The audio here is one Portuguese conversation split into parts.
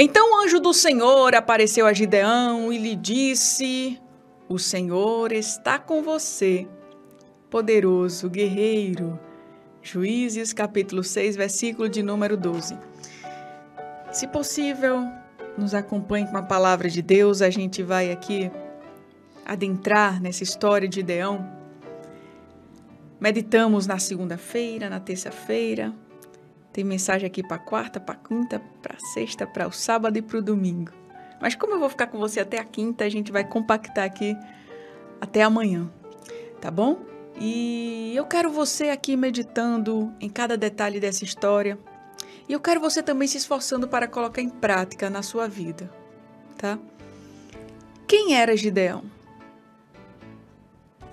Então o anjo do Senhor apareceu a Gideão e lhe disse: O Senhor está com você, poderoso guerreiro. Juízes, capítulo 6, versículo de número 12. Se possível, nos acompanhe com a palavra de Deus. A gente vai aqui adentrar nessa história de Gideão. Meditamos na segunda-feira, na terça-feira, tem mensagem aqui para quarta, para quinta, para sexta, para o sábado e para o domingo. Mas como eu vou ficar com você até a quinta, a gente vai compactar aqui até amanhã, tá bom? E eu quero você aqui meditando em cada detalhe dessa história. E eu quero você também se esforçando para colocar em prática na sua vida, tá? Quem era Gideão?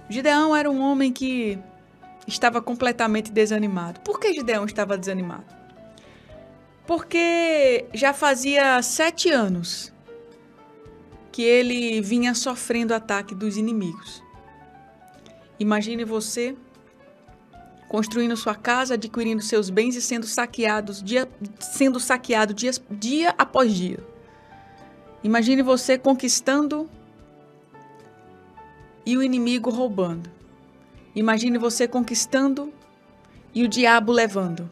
Gideão era um homem que estava completamente desanimado. Por que Gideão estava desanimado? Porque já fazia sete anos que ele vinha sofrendo ataque dos inimigos. Imagine você construindo sua casa, adquirindo seus bens e sendo saqueados dia, sendo saqueado dia, dia após dia. Imagine você conquistando e o inimigo roubando. Imagine você conquistando e o diabo levando.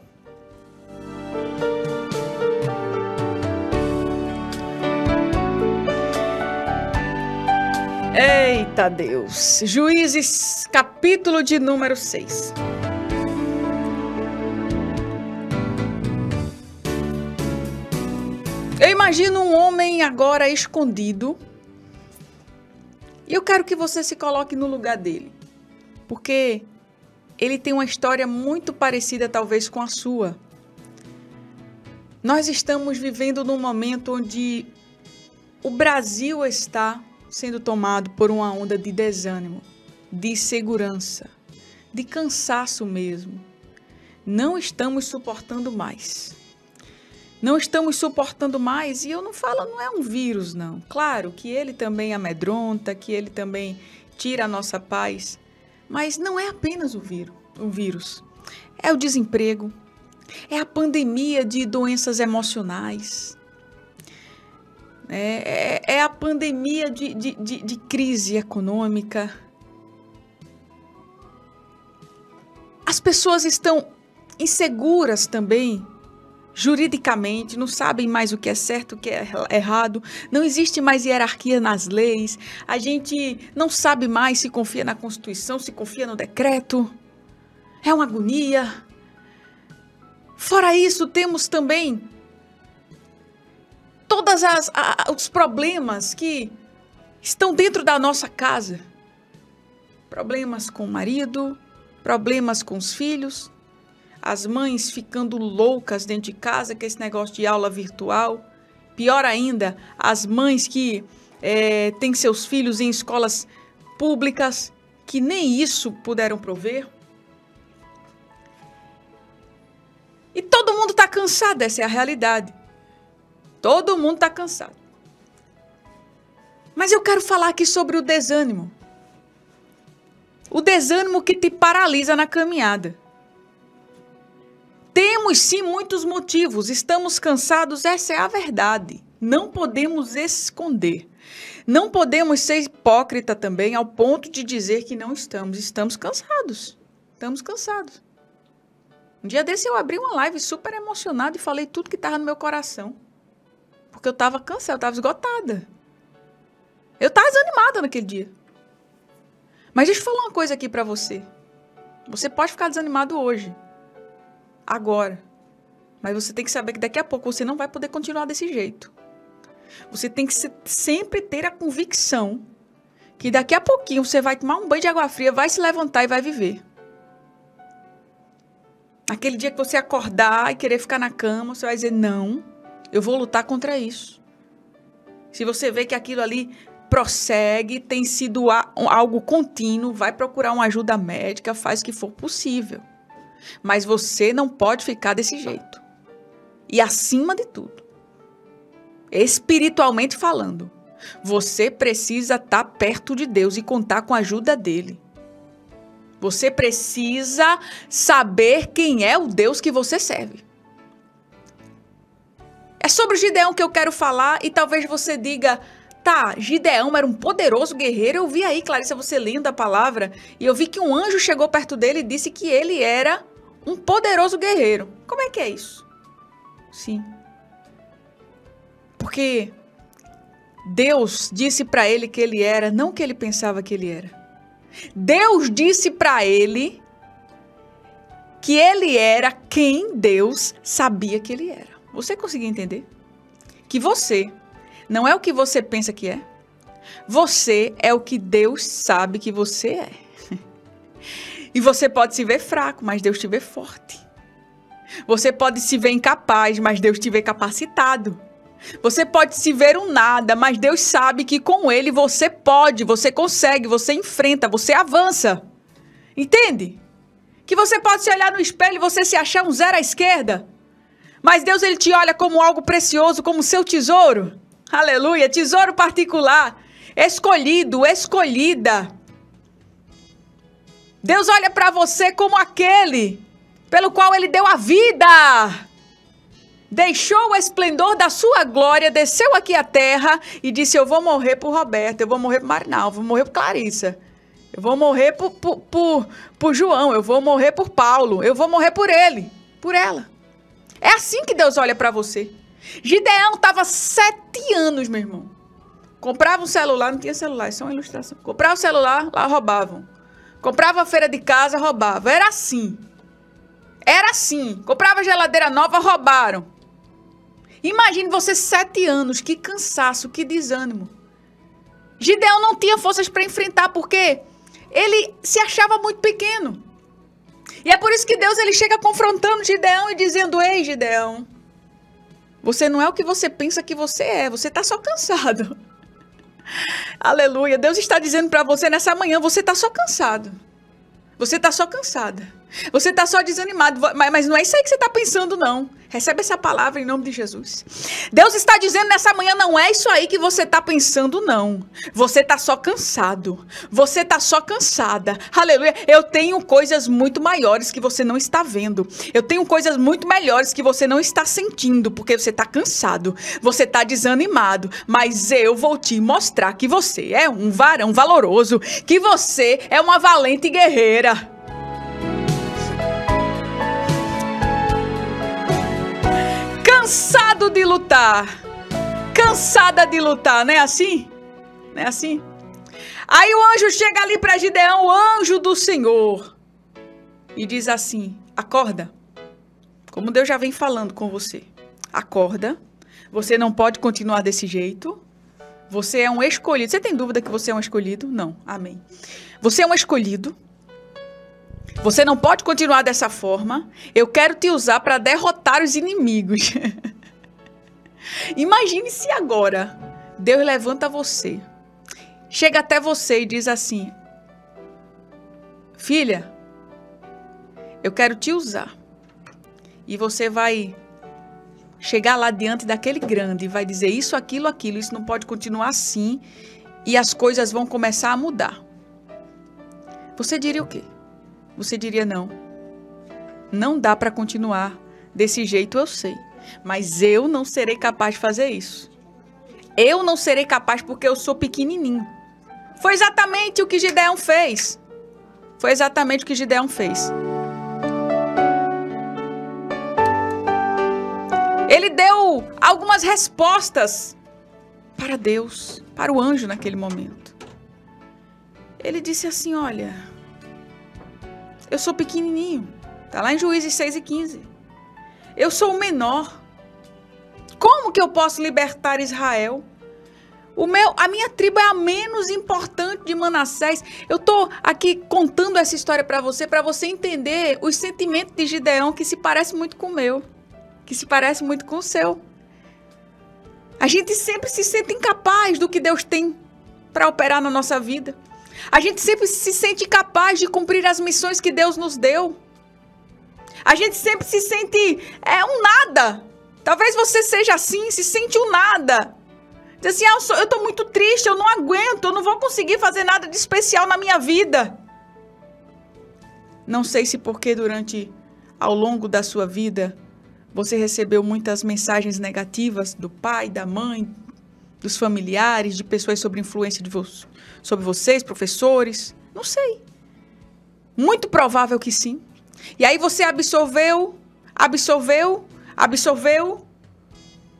Eita Deus! Juízes, capítulo de número 6. Eu imagino um homem agora escondido. E eu quero que você se coloque no lugar dele porque ele tem uma história muito parecida, talvez, com a sua. Nós estamos vivendo num momento onde o Brasil está sendo tomado por uma onda de desânimo, de insegurança, de cansaço mesmo. Não estamos suportando mais. Não estamos suportando mais, e eu não falo, não é um vírus, não. Claro que ele também amedronta, que ele também tira a nossa paz, mas não é apenas o vírus, o vírus. É o desemprego, é a pandemia de doenças emocionais, é, é, é a pandemia de, de, de, de crise econômica. As pessoas estão inseguras também juridicamente, não sabem mais o que é certo, o que é errado, não existe mais hierarquia nas leis, a gente não sabe mais se confia na Constituição, se confia no decreto. É uma agonia. Fora isso, temos também todos os problemas que estão dentro da nossa casa. Problemas com o marido, problemas com os filhos, as mães ficando loucas dentro de casa com esse negócio de aula virtual. Pior ainda, as mães que é, têm seus filhos em escolas públicas que nem isso puderam prover. E todo mundo está cansado, essa é a realidade. Todo mundo está cansado. Mas eu quero falar aqui sobre o desânimo. O desânimo que te paralisa na caminhada. Temos sim muitos motivos, estamos cansados, essa é a verdade. Não podemos esconder. Não podemos ser hipócrita também ao ponto de dizer que não estamos. Estamos cansados. Estamos cansados. Um dia desse eu abri uma live super emocionada e falei tudo que estava no meu coração. Porque eu estava cansada, eu estava esgotada. Eu estava desanimada naquele dia. Mas deixa eu falar uma coisa aqui para você. Você pode ficar desanimado hoje agora. Mas você tem que saber que daqui a pouco você não vai poder continuar desse jeito. Você tem que sempre ter a convicção que daqui a pouquinho você vai tomar um banho de água fria, vai se levantar e vai viver. Aquele dia que você acordar e querer ficar na cama, você vai dizer: Não, eu vou lutar contra isso. Se você vê que aquilo ali prossegue, tem sido algo contínuo, vai procurar uma ajuda médica, faz o que for possível. Mas você não pode ficar desse jeito. E acima de tudo, espiritualmente falando, você precisa estar perto de Deus e contar com a ajuda dele. Você precisa saber quem é o Deus que você serve. É sobre Gideão que eu quero falar e talvez você diga, tá, Gideão era um poderoso guerreiro. Eu vi aí, Clarissa, você lendo a palavra, e eu vi que um anjo chegou perto dele e disse que ele era um poderoso guerreiro. Como é que é isso? Sim. Porque Deus disse para ele que ele era, não que ele pensava que ele era. Deus disse para ele que ele era quem Deus sabia que ele era. Você conseguiu entender? Que você não é o que você pensa que é. Você é o que Deus sabe que você é. E você pode se ver fraco, mas Deus te vê forte. Você pode se ver incapaz, mas Deus te vê capacitado. Você pode se ver um nada, mas Deus sabe que com Ele você pode, você consegue, você enfrenta, você avança. Entende? Que você pode se olhar no espelho e você se achar um zero à esquerda. Mas Deus ele te olha como algo precioso, como seu tesouro. Aleluia, tesouro particular, escolhido, escolhida. Deus olha para você como aquele pelo qual ele deu a vida. Deixou o esplendor da sua glória, desceu aqui à terra e disse: Eu vou morrer por Roberto, eu vou morrer por Marinal, eu vou morrer por Clarissa. Eu vou morrer por, por, por, por João, eu vou morrer por Paulo, eu vou morrer por ele, por ela. É assim que Deus olha para você. Gideão estava sete anos, meu irmão. Comprava um celular, não tinha celular, isso é uma ilustração. Comprava o um celular, lá roubavam. Comprava a feira de casa, roubava. Era assim. Era assim. Comprava geladeira nova, roubaram. Imagine você sete anos, que cansaço, que desânimo. Gideão não tinha forças para enfrentar, porque ele se achava muito pequeno. E é por isso que Deus ele chega confrontando Gideão e dizendo: Ei, Gideão, você não é o que você pensa que você é, você está só cansado. Aleluia. Deus está dizendo para você nessa manhã: você está só cansado. Você está só cansada. Você está só desanimado. Mas não é isso aí que você está pensando, não. Recebe essa palavra em nome de Jesus. Deus está dizendo nessa manhã: não é isso aí que você está pensando, não. Você está só cansado. Você está só cansada. Aleluia. Eu tenho coisas muito maiores que você não está vendo. Eu tenho coisas muito melhores que você não está sentindo, porque você está cansado. Você está desanimado. Mas eu vou te mostrar que você é um varão valoroso. Que você é uma valente guerreira. Cansado de lutar. Cansada de lutar, não é assim? Não é assim? Aí o anjo chega ali para Gideão, o anjo do Senhor, e diz assim: Acorda. Como Deus já vem falando com você. Acorda. Você não pode continuar desse jeito. Você é um escolhido. Você tem dúvida que você é um escolhido? Não. Amém. Você é um escolhido. Você não pode continuar dessa forma. Eu quero te usar para derrotar os inimigos. Imagine se agora Deus levanta você, chega até você e diz assim: Filha, eu quero te usar. E você vai chegar lá diante daquele grande e vai dizer isso, aquilo, aquilo, isso não pode continuar assim e as coisas vão começar a mudar. Você diria o quê? Você diria não. Não dá para continuar desse jeito, eu sei. Mas eu não serei capaz de fazer isso. Eu não serei capaz porque eu sou pequenininho. Foi exatamente o que Gideão fez. Foi exatamente o que Gideão fez. Ele deu algumas respostas para Deus, para o anjo naquele momento. Ele disse assim: Olha, eu sou pequenininho. Tá lá em Juízes 6 e 15. Eu sou o menor. Como que eu posso libertar Israel? O meu, a minha tribo é a menos importante de Manassés. Eu tô aqui contando essa história para você, para você entender os sentimentos de Gideão que se parece muito com o meu, que se parece muito com o seu. A gente sempre se sente incapaz do que Deus tem para operar na nossa vida. A gente sempre se sente capaz de cumprir as missões que Deus nos deu. A gente sempre se sente é um nada. Talvez você seja assim, se sente um nada. Diz assim, ah, eu, tô muito triste, eu não aguento, eu não vou conseguir fazer nada de especial na minha vida. Não sei se porque durante, ao longo da sua vida, Você recebeu muitas mensagens negativas do pai, da mãe, dos familiares, de pessoas sobre influência de vo sobre vocês, professores? Não sei. Muito provável que sim. E aí você absorveu, absorveu, absorveu.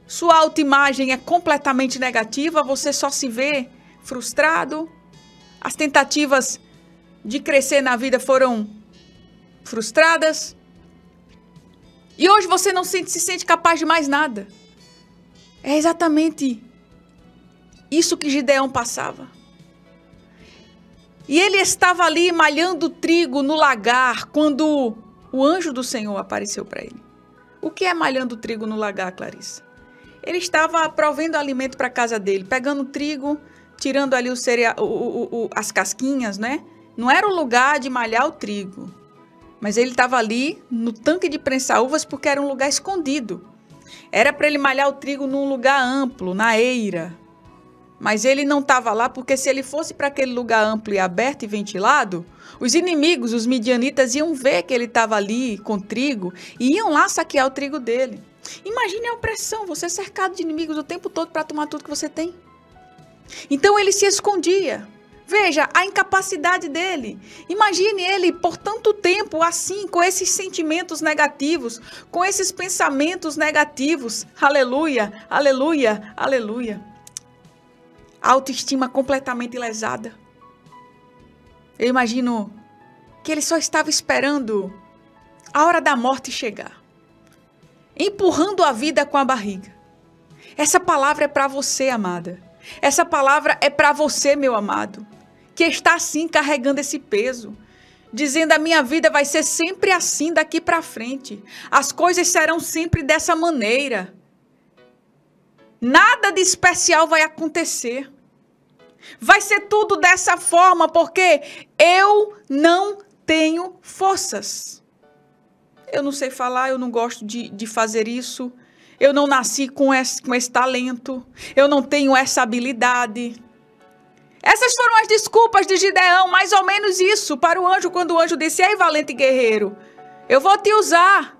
Sua autoimagem é completamente negativa, você só se vê frustrado. As tentativas de crescer na vida foram frustradas. E hoje você não se, se sente capaz de mais nada. É exatamente isso que Gideão passava. E ele estava ali malhando trigo no lagar quando o anjo do Senhor apareceu para ele. O que é malhando trigo no lagar, Clarissa? Ele estava provendo alimento para a casa dele, pegando trigo, tirando ali o cereal, o, o, o, as casquinhas, né? Não era o lugar de malhar o trigo. Mas ele estava ali no tanque de prensar uvas porque era um lugar escondido. Era para ele malhar o trigo num lugar amplo, na eira. Mas ele não estava lá porque se ele fosse para aquele lugar amplo e aberto e ventilado, os inimigos, os midianitas, iam ver que ele estava ali com trigo e iam lá saquear o trigo dele. Imagine a opressão, você cercado de inimigos o tempo todo para tomar tudo que você tem. Então ele se escondia. Veja a incapacidade dele. Imagine ele por tanto tempo assim, com esses sentimentos negativos, com esses pensamentos negativos. Aleluia, aleluia, aleluia. Autoestima completamente lesada. Eu imagino que ele só estava esperando a hora da morte chegar, empurrando a vida com a barriga. Essa palavra é para você, amada. Essa palavra é para você, meu amado que está assim carregando esse peso, dizendo a minha vida vai ser sempre assim daqui para frente. As coisas serão sempre dessa maneira. Nada de especial vai acontecer. Vai ser tudo dessa forma porque eu não tenho forças. Eu não sei falar, eu não gosto de, de fazer isso. Eu não nasci com esse, com esse talento. Eu não tenho essa habilidade. Essas foram as desculpas de Gideão, mais ou menos isso, para o anjo, quando o anjo disse: Ei, valente guerreiro, eu vou te usar.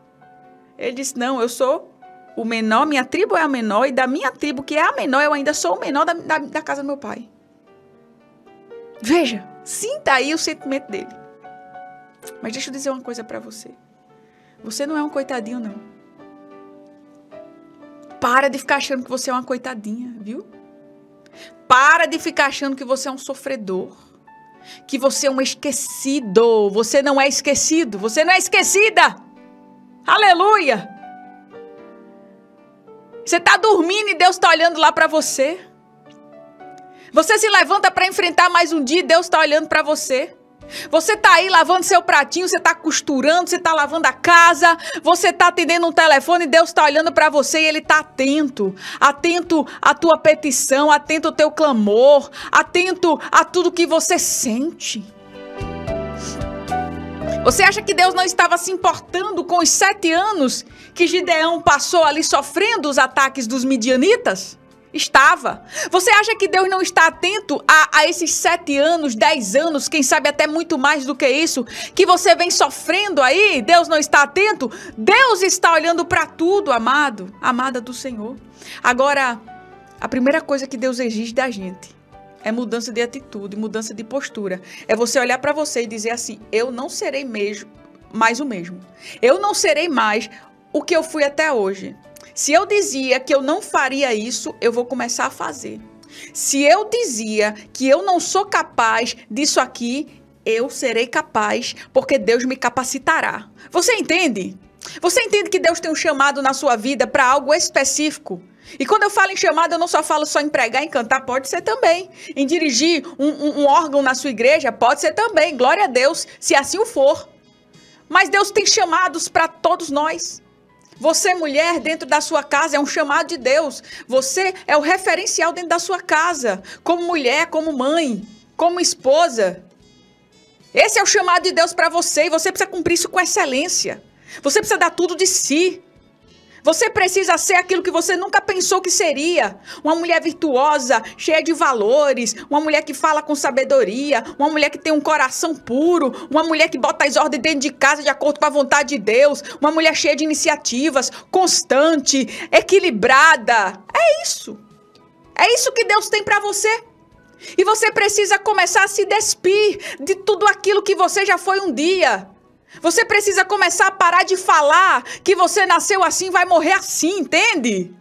Ele disse: Não, eu sou o menor, minha tribo é a menor, e da minha tribo, que é a menor, eu ainda sou o menor da, da, da casa do meu pai. Veja, sinta aí o sentimento dele. Mas deixa eu dizer uma coisa para você. Você não é um coitadinho, não. Para de ficar achando que você é uma coitadinha, viu? Para de ficar achando que você é um sofredor. Que você é um esquecido. Você não é esquecido. Você não é esquecida. Aleluia. Você está dormindo e Deus está olhando lá para você. Você se levanta para enfrentar mais um dia e Deus está olhando para você. Você tá aí lavando seu pratinho, você tá costurando, você tá lavando a casa, você tá atendendo um telefone e Deus está olhando para você e ele tá atento, atento à tua petição, atento ao teu clamor, atento a tudo que você sente. Você acha que Deus não estava se importando com os sete anos que Gideão passou ali sofrendo os ataques dos midianitas? Estava. Você acha que Deus não está atento a, a, esses sete anos, dez anos, quem sabe até muito mais do que isso, que você vem sofrendo aí? Deus não está atento? Deus está olhando para tudo, amado, amada do Senhor. Agora, a primeira coisa que Deus exige da gente é mudança de atitude, mudança de postura. É você olhar para você e dizer assim: eu não serei mesmo, mais o mesmo. Eu não serei mais o que eu fui até hoje. Se eu dizia que eu não faria isso, eu vou começar a fazer. Se eu dizia que eu não sou capaz disso aqui, eu serei capaz, porque Deus me capacitará. Você entende? Você entende que Deus tem um chamado na sua vida para algo específico? E quando eu falo em chamado, eu não só falo só em pregar, em cantar, pode ser também. Em dirigir um, um, um órgão na sua igreja, pode ser também. Glória a Deus, se assim o for. Mas Deus tem chamados para todos nós. Você, mulher, dentro da sua casa, é um chamado de Deus. Você é o referencial dentro da sua casa, como mulher, como mãe, como esposa. Esse é o chamado de Deus para você e você precisa cumprir isso com excelência. Você precisa dar tudo de si. Você precisa ser aquilo que você nunca pensou que seria. Uma mulher virtuosa, cheia de valores, uma mulher que fala com sabedoria, uma mulher que tem um coração puro, uma mulher que bota as ordens dentro de casa de acordo com a vontade de Deus, uma mulher cheia de iniciativas, constante, equilibrada. É isso. É isso que Deus tem para você. E você precisa começar a se despir de tudo aquilo que você já foi um dia. Você precisa começar a parar de falar que você nasceu assim, vai morrer assim, entende?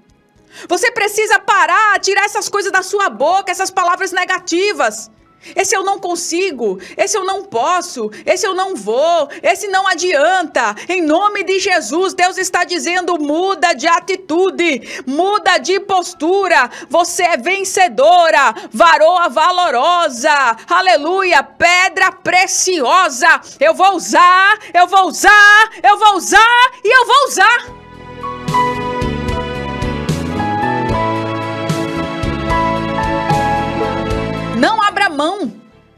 Você precisa parar, tirar essas coisas da sua boca, essas palavras negativas. Esse eu não consigo, esse eu não posso, esse eu não vou, esse não adianta. Em nome de Jesus, Deus está dizendo: muda de atitude, muda de postura. Você é vencedora, varoa valorosa, aleluia, pedra preciosa. Eu vou usar, eu vou usar, eu vou usar e eu vou usar. Mão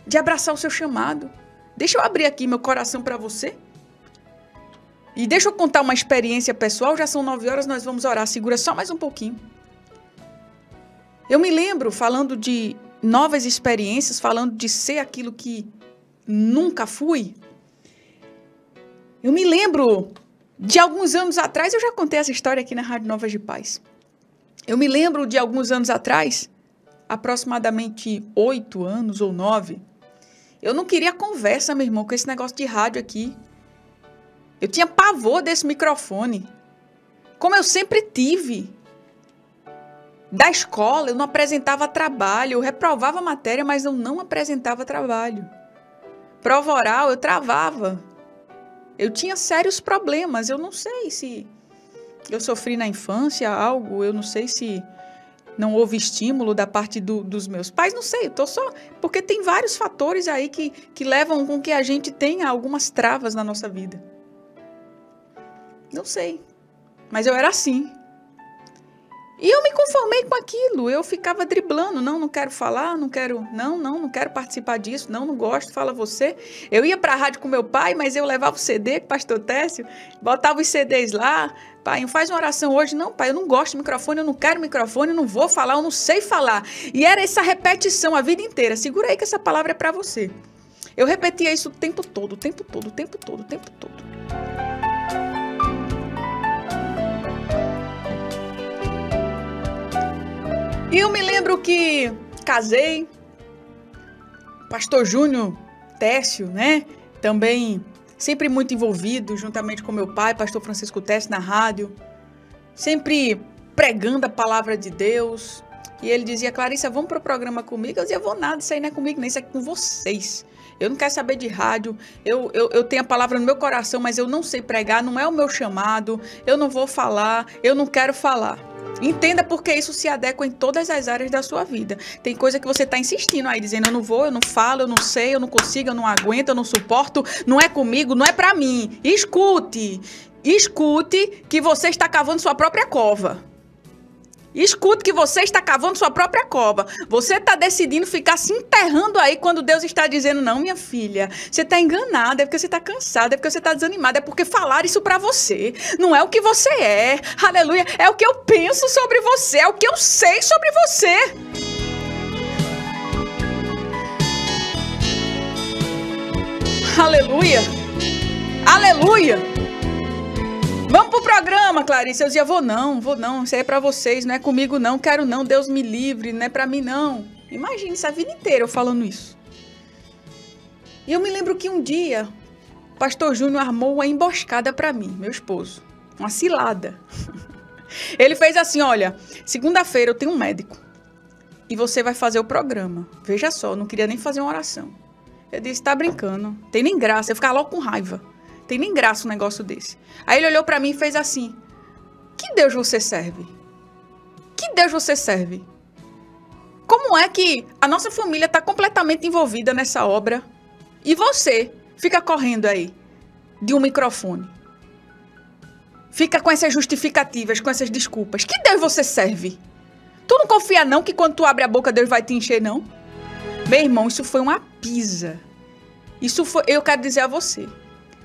de abraçar o seu chamado. Deixa eu abrir aqui meu coração para você. E deixa eu contar uma experiência pessoal. Já são nove horas, nós vamos orar. Segura só mais um pouquinho. Eu me lembro falando de novas experiências, falando de ser aquilo que nunca fui. Eu me lembro de alguns anos atrás, eu já contei essa história aqui na Rádio Novas de Paz. Eu me lembro de alguns anos atrás, aproximadamente oito anos ou nove, eu não queria conversa, meu irmão, com esse negócio de rádio aqui. Eu tinha pavor desse microfone. Como eu sempre tive. Da escola, eu não apresentava trabalho. Eu reprovava matéria, mas eu não apresentava trabalho. Prova oral, eu travava. Eu tinha sérios problemas. Eu não sei se eu sofri na infância algo, eu não sei se não houve estímulo da parte do, dos meus pais, não sei, tô só. Porque tem vários fatores aí que, que levam com que a gente tenha algumas travas na nossa vida. Não sei. Mas eu era assim. E eu me conformei com aquilo. Eu ficava driblando. Não, não quero falar, não quero. Não, não, não quero participar disso. Não, não gosto, fala você. Eu ia para a rádio com meu pai, mas eu levava o CD com o pastor Técio, botava os CDs lá. Pai, faz uma oração hoje. Não, pai, eu não gosto de microfone, eu não quero microfone, eu não vou falar, eu não sei falar. E era essa repetição a vida inteira. Segura aí que essa palavra é para você. Eu repetia isso o tempo todo, o tempo todo, o tempo todo, o tempo todo. E eu me lembro que casei, pastor Júnior Técio, né? Também sempre muito envolvido, juntamente com meu pai, pastor Francisco Técio, na rádio, sempre pregando a palavra de Deus. E ele dizia, Clarissa, vamos para o programa comigo? Eu dizia, vou nada, isso aí não é comigo, nem isso é com vocês. Eu não quero saber de rádio, eu, eu, eu tenho a palavra no meu coração, mas eu não sei pregar, não é o meu chamado, eu não vou falar, eu não quero falar. Entenda porque isso se adequa em todas as áreas da sua vida. Tem coisa que você está insistindo aí, dizendo: eu não vou, eu não falo, eu não sei, eu não consigo, eu não aguento, eu não suporto, não é comigo, não é para mim. Escute, escute que você está cavando sua própria cova. Escute que você está cavando sua própria cova. Você está decidindo ficar se enterrando aí quando Deus está dizendo: não, minha filha, você está enganada, é porque você está cansada, é porque você está desanimada, é porque falar isso para você não é o que você é. Aleluia. É o que eu penso sobre você, é o que eu sei sobre você. Aleluia. Aleluia. Vamos pro programa, Clarice. Eu dizia, vou não, vou não. Isso aí é pra vocês, não é comigo não. Quero não, Deus me livre, não é pra mim não. Imagine essa vida inteira eu falando isso. E eu me lembro que um dia, o pastor Júnior armou uma emboscada para mim, meu esposo. Uma cilada. Ele fez assim: olha, segunda-feira eu tenho um médico. E você vai fazer o programa. Veja só, não queria nem fazer uma oração. Eu disse: tá brincando. Tem nem graça. Eu ficava logo com raiva. Tem nem graça um negócio desse. Aí ele olhou para mim e fez assim: Que Deus você serve? Que Deus você serve? Como é que a nossa família está completamente envolvida nessa obra e você fica correndo aí de um microfone? Fica com essas justificativas, com essas desculpas. Que Deus você serve? Tu não confia não que quando tu abre a boca Deus vai te encher não? Meu irmão, isso foi uma pisa. Isso foi, eu quero dizer a você,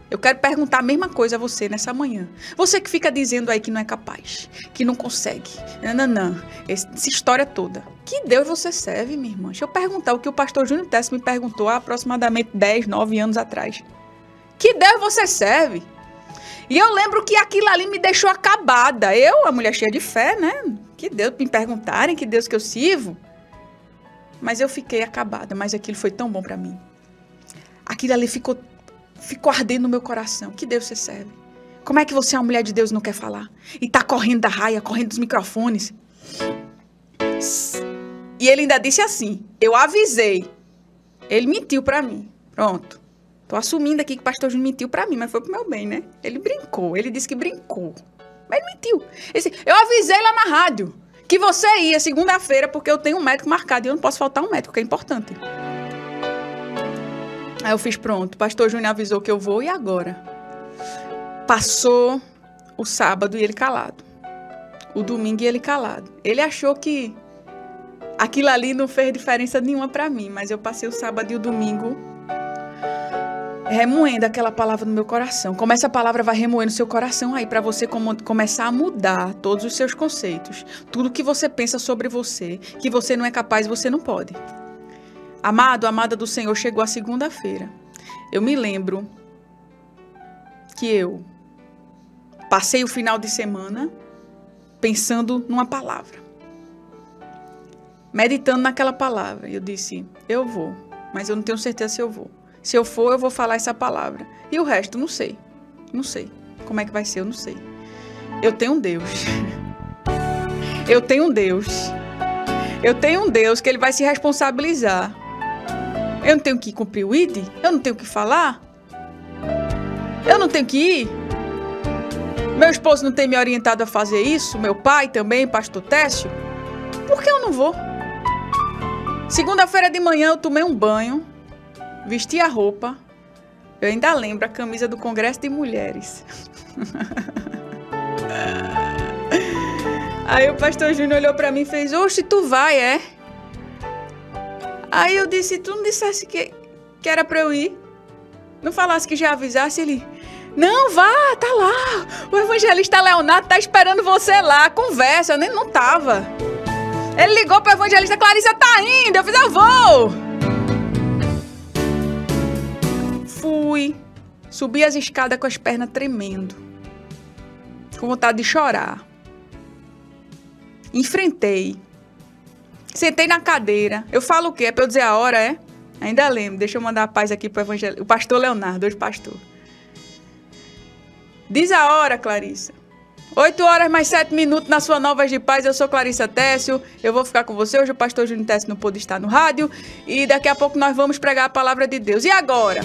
Eu quero perguntar a mesma coisa a você nessa manhã. Você que fica dizendo aí que não é capaz, que não consegue. Nananã, essa história toda. Que Deus você serve, minha irmã? Deixa eu perguntar o que o pastor Júnior Tess me perguntou há aproximadamente 10, 9 anos atrás. Que Deus você serve? E eu lembro que aquilo ali me deixou acabada. Eu, a mulher cheia de fé, né? Que Deus me perguntarem, que Deus que eu sirvo. Mas eu fiquei acabada, mas aquilo foi tão bom para mim. Aquilo ali ficou ficou ardendo no meu coração. Que Deus você serve? Como é que você é uma mulher de Deus e não quer falar? E tá correndo da raia, correndo dos microfones. E ele ainda disse assim: Eu avisei. Ele mentiu para mim. Pronto. Tô assumindo aqui que o pastor Júnior mentiu para mim, mas foi pro meu bem, né? Ele brincou, ele disse que brincou. Mas ele mentiu. Ele disse, eu avisei lá na rádio que você ia segunda-feira porque eu tenho um médico marcado e eu não posso faltar um médico, que é importante. Aí eu fiz pronto. Pastor Júnior avisou que eu vou e agora? Passou o sábado e ele calado. O domingo e ele calado. Ele achou que aquilo ali não fez diferença nenhuma para mim, mas eu passei o sábado e o domingo remoendo aquela palavra no meu coração. Como essa palavra vai remoendo seu coração aí para você começar a mudar todos os seus conceitos, tudo que você pensa sobre você, que você não é capaz, você não pode. Amado, amada do Senhor, chegou a segunda-feira. Eu me lembro que eu passei o final de semana pensando numa palavra. Meditando naquela palavra. Eu disse: Eu vou, mas eu não tenho certeza se eu vou. Se eu for, eu vou falar essa palavra. E o resto, não sei. Não sei. Como é que vai ser, eu não sei. Eu tenho um Deus. Eu tenho um Deus. Eu tenho um Deus que ele vai se responsabilizar. Eu não tenho que cumprir o ID? Eu não tenho que falar? Eu não tenho que ir? Meu esposo não tem me orientado a fazer isso? Meu pai também, pastor Técio? Por que eu não vou? Segunda-feira de manhã eu tomei um banho vesti a roupa. Eu ainda lembro a camisa do Congresso de Mulheres. Aí o pastor Júnior olhou para mim e fez: Oxe, tu vai, é? Aí eu disse: Tu não dissesse que, que era para eu ir? Não falasse que já avisasse? Ele: Não, vá, tá lá. O evangelista Leonardo tá esperando você lá. Conversa. Eu nem não tava. Ele ligou pro evangelista: Clarissa tá indo. Eu fiz: Eu vou. Fui. Subi as escadas com as pernas tremendo. Com vontade de chorar. Enfrentei. Sentei na cadeira. Eu falo o quê? É pra eu dizer a hora, é? Ainda lembro. Deixa eu mandar a paz aqui pro evangelho. O pastor Leonardo, hoje pastor. Diz a hora, Clarissa. 8 horas mais 7 minutos na sua Novas de Paz. Eu sou Clarissa Técio. Eu vou ficar com você. Hoje o pastor Júnior Técio não pôde estar no rádio. E daqui a pouco nós vamos pregar a palavra de Deus. E agora?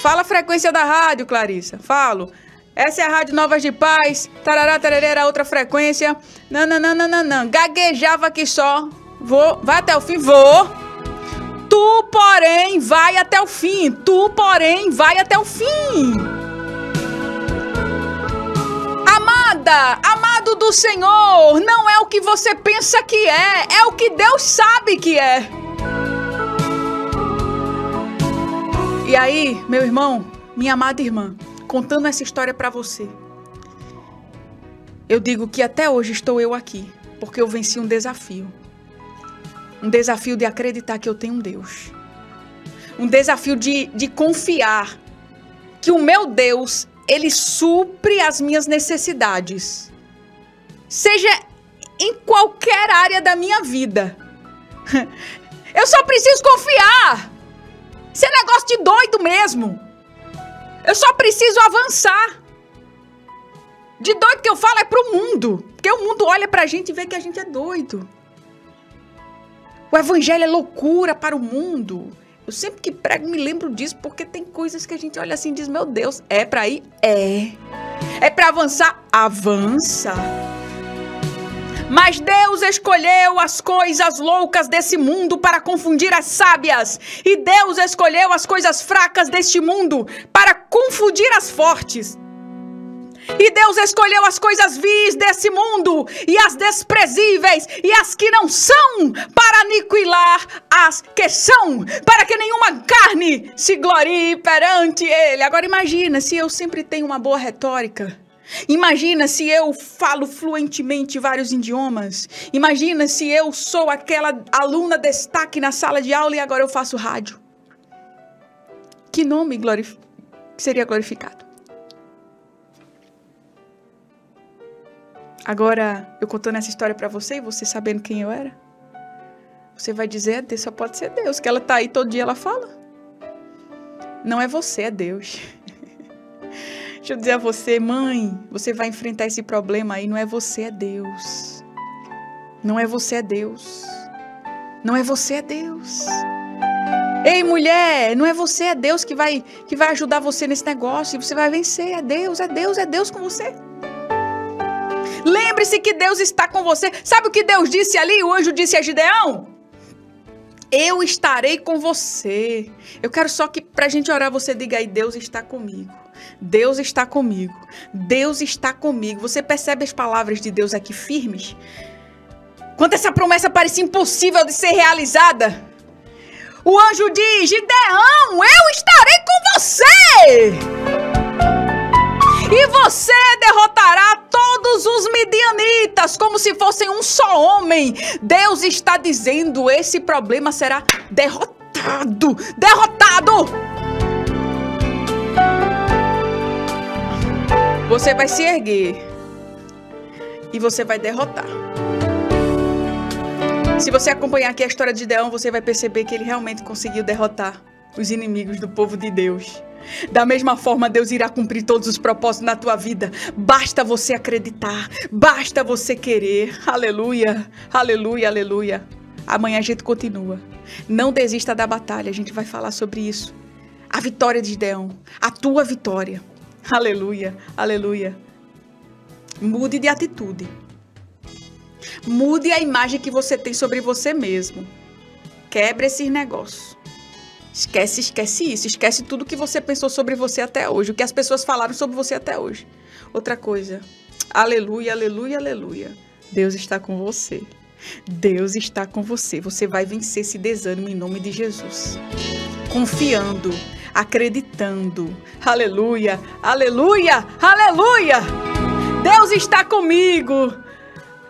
Fala a frequência da rádio, Clarissa. Falo. Essa é a Rádio Novas de Paz. Tarará, tarará, outra frequência. Não. Gaguejava aqui só. Vou. Vai até o fim? Vou. Tu, porém, vai até o fim. Tu, porém, vai até o fim. Amada, amado do Senhor, não é o que você pensa que é, é o que Deus sabe que é. E aí, meu irmão, minha amada irmã, contando essa história para você, eu digo que até hoje estou eu aqui, porque eu venci um desafio. Um desafio de acreditar que eu tenho um Deus. Um desafio de, de confiar que o meu Deus, ele supre as minhas necessidades. Seja em qualquer área da minha vida. Eu só preciso confiar. Isso é negócio de doido mesmo. Eu só preciso avançar. De doido que eu falo é pro mundo. Porque o mundo olha pra gente e vê que a gente é doido. O evangelho é loucura para o mundo. Eu sempre que prego me lembro disso, porque tem coisas que a gente olha assim e diz: Meu Deus, é pra ir? É. É pra avançar? Avança. Mas Deus escolheu as coisas loucas desse mundo para confundir as sábias, e Deus escolheu as coisas fracas deste mundo para confundir as fortes. E Deus escolheu as coisas vis desse mundo e as desprezíveis e as que não são para aniquilar as que são, para que nenhuma carne se glorie perante Ele. Agora imagina se eu sempre tenho uma boa retórica. Imagina se eu falo fluentemente vários idiomas. Imagina se eu sou aquela aluna destaque na sala de aula e agora eu faço rádio. Que nome glorif seria glorificado? Agora, eu contando essa história para você e você sabendo quem eu era, você vai dizer, só pode ser Deus, que ela tá aí todo dia ela fala. Não é você, é Deus. Deixa eu dizer a você, mãe, você vai enfrentar esse problema aí, não é você, é Deus. Não é você, é Deus. Não é você, é Deus. Ei, mulher, não é você, é Deus que vai que vai ajudar você nesse negócio, você vai vencer, é Deus, é Deus, é Deus com você. Lembre-se que Deus está com você. Sabe o que Deus disse ali? O anjo disse a Gideão: Eu estarei com você. Eu quero só que para a gente orar você diga aí: Deus está comigo. Deus está comigo. Deus está comigo. Você percebe as palavras de Deus aqui firmes? Quando essa promessa parecia impossível de ser realizada, o anjo diz: Gideão, eu estarei com você e você derrotará todos os midianitas como se fossem um só homem. Deus está dizendo: esse problema será derrotado. Derrotado! Você vai se erguer e você vai derrotar. Se você acompanhar aqui a história de Deão, você vai perceber que ele realmente conseguiu derrotar os inimigos do povo de Deus. Da mesma forma, Deus irá cumprir todos os propósitos na tua vida. Basta você acreditar, basta você querer. Aleluia, aleluia, aleluia. Amanhã a gente continua. Não desista da batalha, a gente vai falar sobre isso. A vitória de Deão, a tua vitória. Aleluia, aleluia. Mude de atitude. Mude a imagem que você tem sobre você mesmo. Quebre esses negócios. Esquece, esquece isso. Esquece tudo que você pensou sobre você até hoje, o que as pessoas falaram sobre você até hoje. Outra coisa. Aleluia, aleluia, aleluia. Deus está com você. Deus está com você. Você vai vencer esse desânimo em nome de Jesus. Confiando, acreditando. Aleluia, aleluia, aleluia. Deus está comigo.